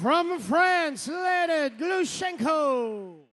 From France, Leonard Glushenko.